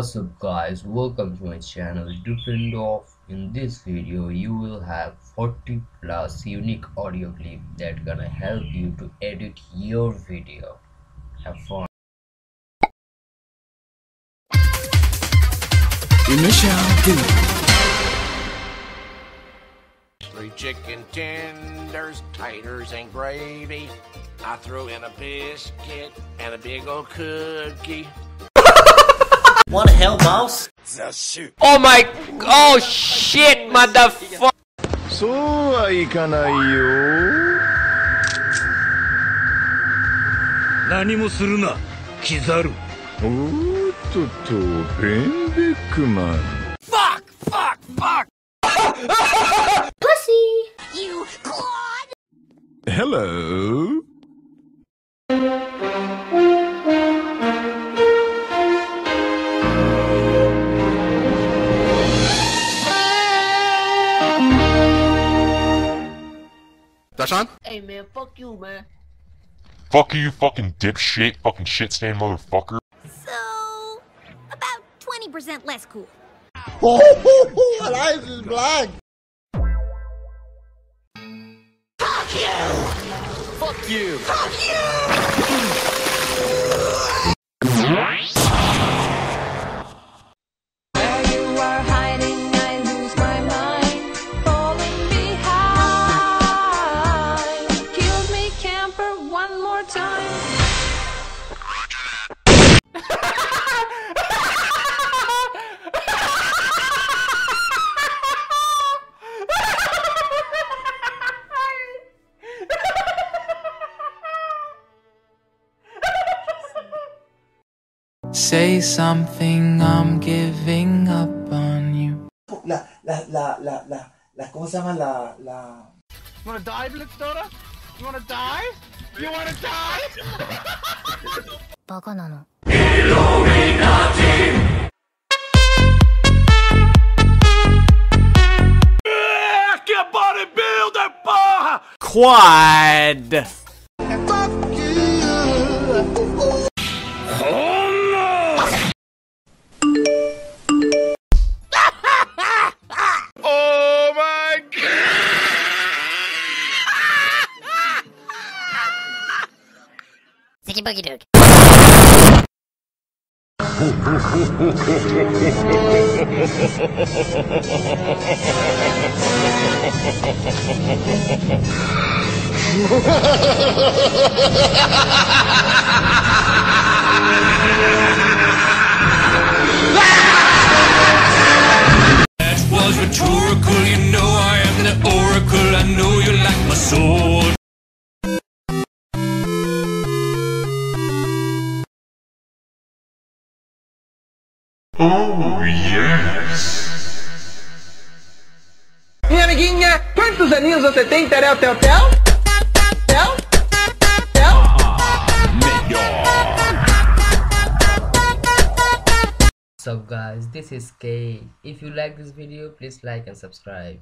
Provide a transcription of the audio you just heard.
What's up guys, welcome to my channel Different Doff. In this video you will have 40 plus unique audio clip that gonna help you to edit your video. Have fun. Initial D. Three chicken tenders, taters, and gravy. I throw in a biscuit and a big old cookie. What the hell, boss? Oh my! Oh shit, motherfucker! そうはいかないよ何もするなキザルおーっとっとベンベックマン Hello? Hey man, fuck you, man. Fuck you, fucking dipshit, fucking shit stand motherfucker. So, about 20% less cool. Oh, my life is black. Fuck you! Where Say something, I'm giving up on you. la, la, la, la, la, la, ¿cómo se llama? La, la... You wanna die, Blitzdora? You wanna die? You wanna die? バカなの。 Que bodybuilder, porra! Quad! Sticky boogie dude. was Oh, yes. Minha amiguinha, quantos aninhos você tem, Terel Tel Tel? Tel? Tel? What's up guys, this is K. If you like this video, please like and subscribe.